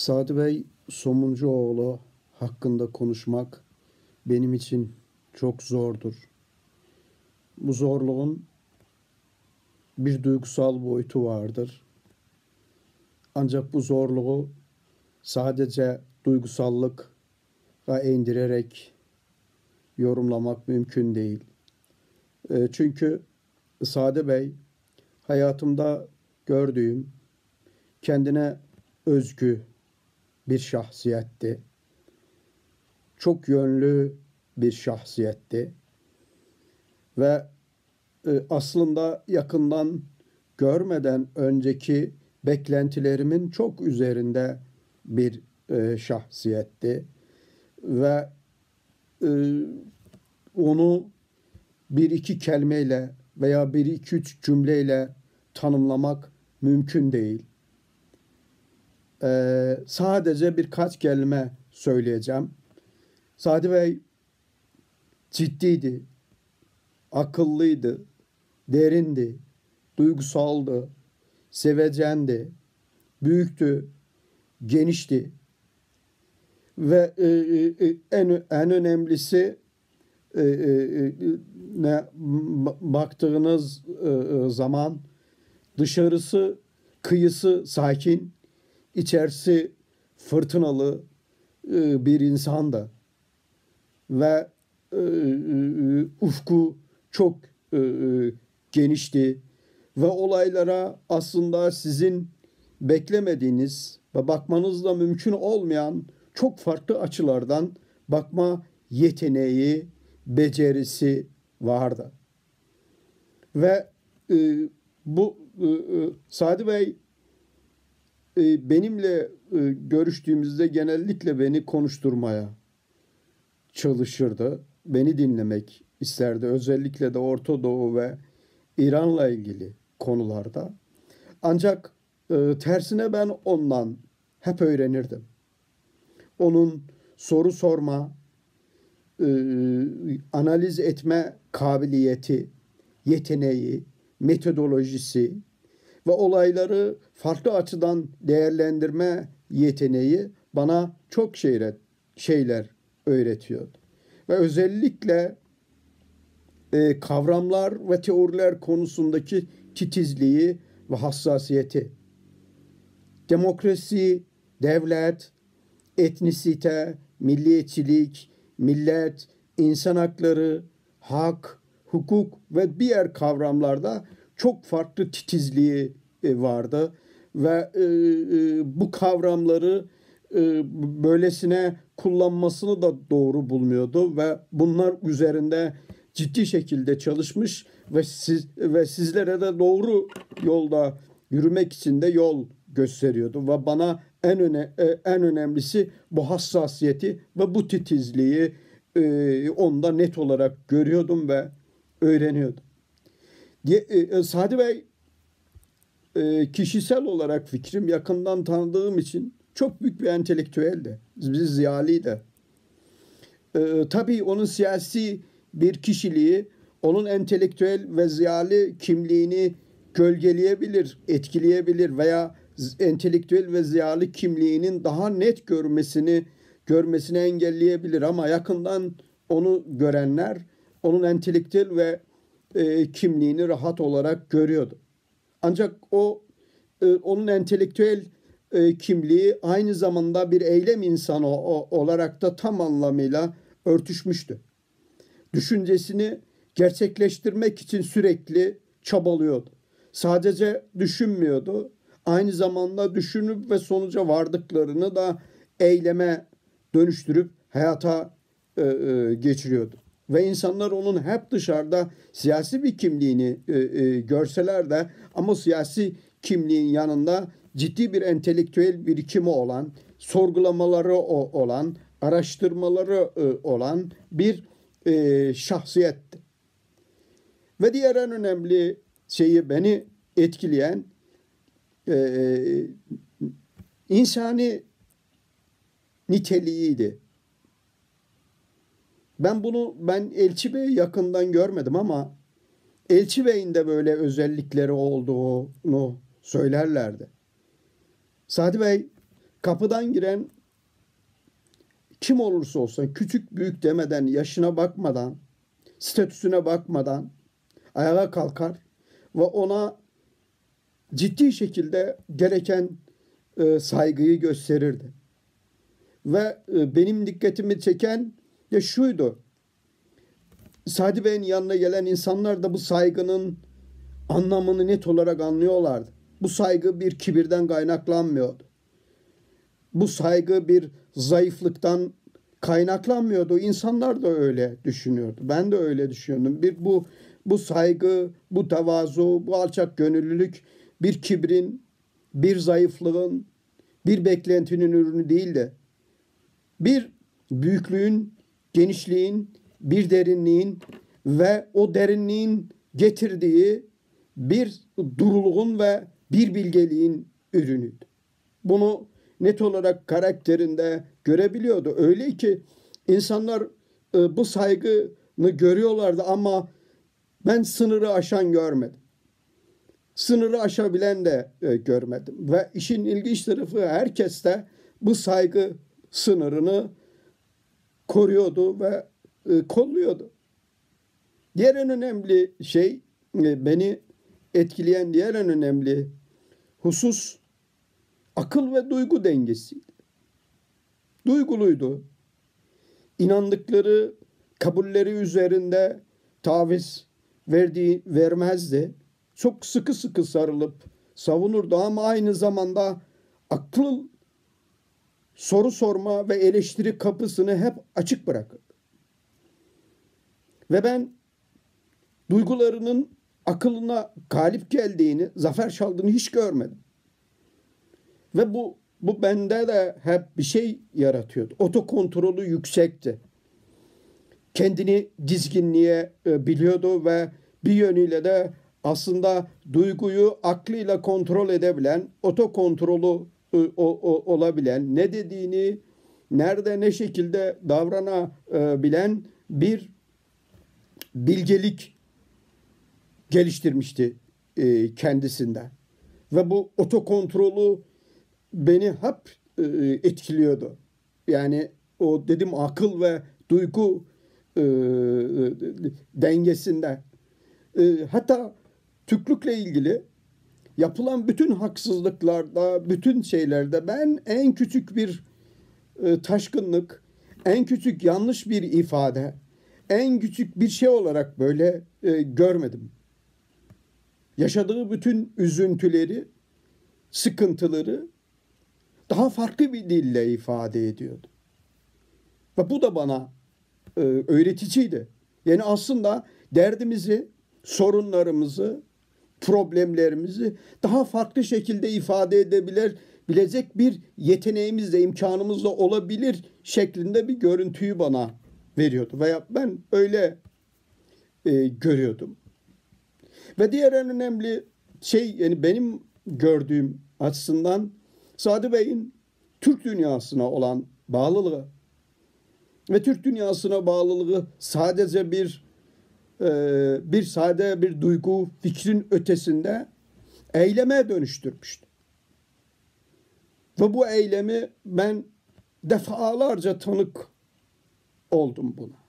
Sadi Bey Somuncuoğlu hakkında konuşmak benim için çok zordur. Bu zorluğun bir duygusal boyutu vardır. Ancak bu zorluğu sadece duygusallık ve indirerek yorumlamak mümkün değil. E, çünkü Sade Bey hayatımda gördüğüm kendine özgü bir şahsiyetti. Çok yönlü bir şahsiyetti. Ve e, aslında yakından görmeden önceki beklentilerimin çok üzerinde bir e, şahsiyetti. Ve e, onu bir iki kelimeyle veya bir iki üç cümleyle tanımlamak mümkün değil. Ee, sadece birkaç kelime söyleyeceğim. Sadi Bey ciddiydi, akıllıydı, derindi, duygusaldı, sevecendi, büyüktü, genişti ve e, e, e en en önemlisi e, e, e ne baktığınız e, zaman dışarısı kıyısı sakin, içerisi fırtınalı e, bir insan da ve e, e, ufku çok genişti ve olaylara aslında sizin beklemediğiniz ve bakmanızla mümkün olmayan çok farklı açılardan bakma yeteneği, becerisi vardı. Ve e, bu e, e, Sadi Bey e, benimle e, görüştüğümüzde genellikle beni konuşturmaya çalışırdı. Beni dinlemek isterdi. Özellikle de Orta Doğu ve İran'la ilgili konularda. Ancak e, tersine ben ondan hep öğrenirdim. Onun soru sorma, e, analiz etme kabiliyeti, yeteneği, metodolojisi ve olayları farklı açıdan değerlendirme yeteneği bana çok şeyler, şeyler öğretiyordu. Ve özellikle e, kavramlar ve teoriler konusundaki titizliği ve hassasiyeti. Demokrasi, devlet, etnisite, milliyetçilik, millet, insan hakları, hak, hukuk ve diğer kavramlarda çok farklı titizliği e, vardı. Ve e, e, bu kavramları böylesine kullanmasını da doğru bulmuyordu. Ve bunlar üzerinde ciddi şekilde çalışmış ve siz ve sizlere de doğru yolda yürümek için de yol gösteriyordu. Ve bana en öne, en önemlisi bu hassasiyeti ve bu titizliği onda net olarak görüyordum ve öğreniyordum. E, e, Sadi Bey e, kişisel olarak fikrim yakından tanıdığım için çok büyük bir entelektüeldi. Bir ziyaliydi. E, tabii onun siyasi bir kişiliği onun entelektüel ve ziyali kimliğini gölgeleyebilir, etkileyebilir veya entelektüel ve ziyalı kimliğinin daha net görmesini görmesini engelleyebilir ama yakından onu görenler onun entelektüel ve e, kimliğini rahat olarak görüyordu. Ancak o e, onun entelektüel e, kimliği aynı zamanda bir eylem insanı o, olarak da tam anlamıyla örtüşmüştü. Düşüncesini gerçekleştirmek için sürekli çabalıyordu. Sadece düşünmüyordu. Aynı zamanda düşünüp ve sonuca vardıklarını da eyleme dönüştürüp hayata e, e, geçiriyordu ve insanlar onun hep dışarıda siyasi bir kimliğini e, e, görseler de ama siyasi kimliğin yanında ciddi bir entelektüel birikimi olan, sorgulamaları o, olan, araştırmaları e, olan bir e, şahsiyetti. Ve diğer en önemli şeyi beni etkileyen e, insani niteliğiydi. Ben bunu ben Elçi Bey'i yakından görmedim ama Elçi Bey'in de böyle özellikleri olduğunu söylerlerdi. Sadi Bey kapıdan giren kim olursa olsun küçük büyük demeden, yaşına bakmadan, statüsüne bakmadan ayağa kalkar ve ona ciddi şekilde gereken e, saygıyı gösterirdi. Ve e, benim dikkatimi çeken de şuydu. Sadi Bey'in yanına gelen insanlar da bu saygının anlamını net olarak anlıyorlardı. Bu saygı bir kibirden kaynaklanmıyordu. Bu saygı bir zayıflıktan kaynaklanmıyordu. İnsanlar da öyle düşünüyordu. Ben de öyle düşünüyordum. Bir bu bu saygı, bu tevazu, bu alçak gönüllülük bir kibrin, bir zayıflığın, bir beklentinin ürünü değil de bir büyüklüğün, genişliğin, bir derinliğin ve o derinliğin getirdiği bir duruluğun ve bir bilgeliğin ürünüydü. Bunu net olarak karakterinde görebiliyordu. Öyle ki insanlar e, bu saygını görüyorlardı ama ben sınırı aşan görmedim. Sınırı aşabilen de e, görmedim. Ve işin ilginç tarafı herkes de bu saygı sınırını koruyordu ve e, kolluyordu. Diğer en önemli şey e, beni etkileyen diğer en önemli husus akıl ve duygu dengesiydi. Duyguluydu. İnandıkları kabulleri üzerinde taviz verdiği vermezdi. Çok sıkı sıkı sarılıp savunurdu ama aynı zamanda akıl soru sorma ve eleştiri kapısını hep açık bırakırdı. Ve ben duygularının akılına galip geldiğini, zafer çaldığını hiç görmedim. Ve bu bu bende de hep bir şey yaratıyordu. Otokontrolü yüksekti. Kendini dizginliğe e, biliyordu ve bir yönüyle de aslında duyguyu aklıyla kontrol edebilen, otokontrolü o, o, olabilen, ne dediğini, nerede ne şekilde davranabilen bir bilgelik geliştirmişti e, kendisinde. Ve bu otokontrolü beni hep e, etkiliyordu. Yani o dedim akıl ve duygu e, dengesinde. Hatta Türklükle ilgili yapılan bütün haksızlıklarda, bütün şeylerde ben en küçük bir e, taşkınlık, en küçük yanlış bir ifade, en küçük bir şey olarak böyle e, görmedim. Yaşadığı bütün üzüntüleri, sıkıntıları daha farklı bir dille ifade ediyordu. Ve bu da bana e, öğreticiydi. Yani aslında derdimizi, sorunlarımızı, problemlerimizi daha farklı şekilde ifade edebilir, bilecek bir yeteneğimiz de imkanımız da olabilir şeklinde bir görüntüyü bana veriyordu. Veya ben öyle e, görüyordum. Ve diğer en önemli şey yani benim gördüğüm açısından Sadi Bey'in Türk dünyasına olan bağlılığı ve Türk dünyasına bağlılığı sadece bir e, bir sade bir duygu fikrin ötesinde eyleme dönüştürmüştü. Ve bu eylemi ben defalarca tanık oldum buna.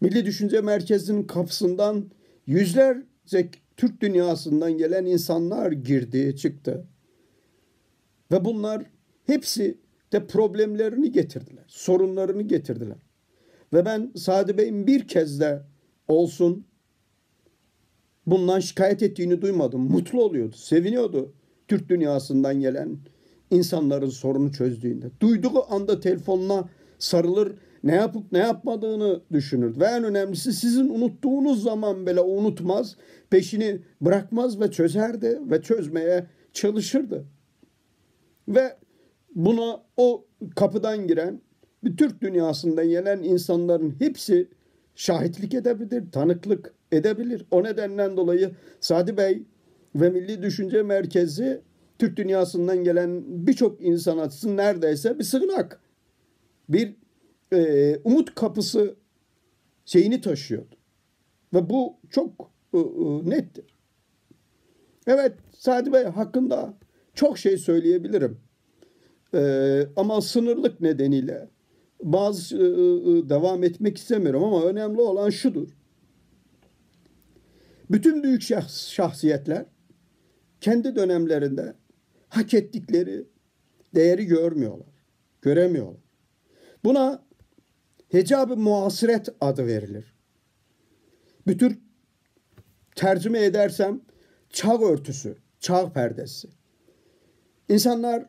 Milli Düşünce Merkezi'nin kapısından yüzlerce Türk dünyasından gelen insanlar girdi, çıktı. Ve bunlar hepsi de problemlerini getirdiler, sorunlarını getirdiler. Ve ben Sadi Bey'in bir kez de olsun bundan şikayet ettiğini duymadım. Mutlu oluyordu, seviniyordu Türk dünyasından gelen insanların sorunu çözdüğünde. Duyduğu anda telefonuna sarılır, ne yapıp ne yapmadığını düşünür. Ve en önemlisi sizin unuttuğunuz zaman bile unutmaz, peşini bırakmaz ve çözerdi ve çözmeye çalışırdı. Ve buna o kapıdan giren bir Türk dünyasından gelen insanların hepsi şahitlik edebilir, tanıklık edebilir. O nedenden dolayı Sadi Bey ve Milli Düşünce Merkezi Türk dünyasından gelen birçok insan açısından neredeyse bir sığınak. Bir e, umut kapısı şeyini taşıyordu. Ve bu çok e, e, nettir. Evet Sadi Bey hakkında çok şey söyleyebilirim. Ee, ama sınırlık nedeniyle bazı e, e, devam etmek istemiyorum ama önemli olan şudur. Bütün büyük şahs, şahsiyetler kendi dönemlerinde hak ettikleri değeri görmüyorlar, göremiyorlar. Buna hecab-ı muasiret adı verilir. Bir tür tercüme edersem çağ örtüsü, çağ perdesi. İnsanlar,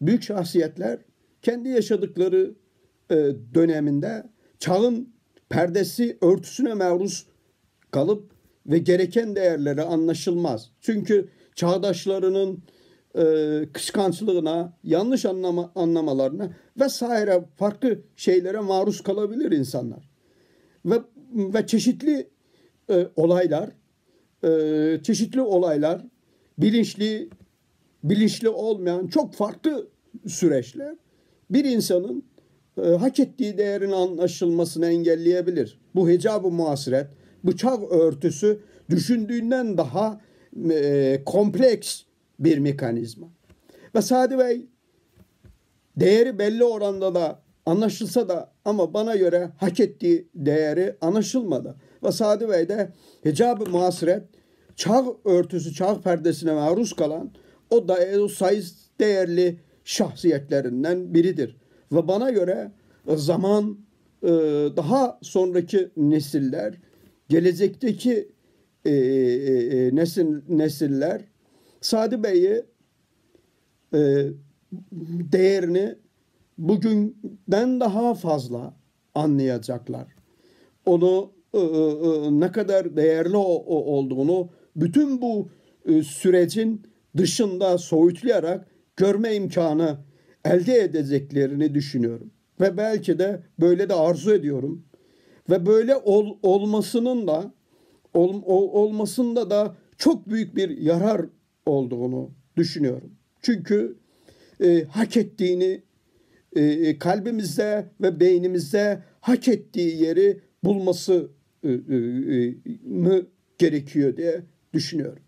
büyük şahsiyetler kendi yaşadıkları e, döneminde çağın perdesi örtüsüne maruz kalıp ve gereken değerleri anlaşılmaz. Çünkü çağdaşlarının e, kıskançlığına, yanlış anlama, anlamalarına vesaire farklı şeylere maruz kalabilir insanlar. Ve, ve çeşitli e, olaylar, e, çeşitli olaylar, bilinçli, bilinçli olmayan çok farklı süreçler bir insanın e, hak ettiği değerin anlaşılmasını engelleyebilir. Bu hecab-ı muasiret, bıçak örtüsü düşündüğünden daha e, kompleks bir mekanizma. Ve Sadi Bey değeri belli oranda da anlaşılsa da ama bana göre hak ettiği değeri anlaşılmadı. Ve Sadi Bey de hicab-ı muasiret çağ örtüsü, çağ perdesine maruz kalan o da o sayız değerli şahsiyetlerinden biridir. Ve bana göre zaman e, daha sonraki nesiller, gelecekteki e, e, nesil, nesiller Sadi Bey'i değerini bugünden daha fazla anlayacaklar. Onu ne kadar değerli olduğunu bütün bu sürecin dışında soyutlayarak görme imkanı elde edeceklerini düşünüyorum. Ve belki de böyle de arzu ediyorum. Ve böyle ol, olmasının da ol, ol, olmasında da çok büyük bir yarar olduğunu düşünüyorum. Çünkü e, hak ettiğini e, kalbimizde ve beynimizde hak ettiği yeri bulması e, e, e, gerekiyor diye düşünüyorum.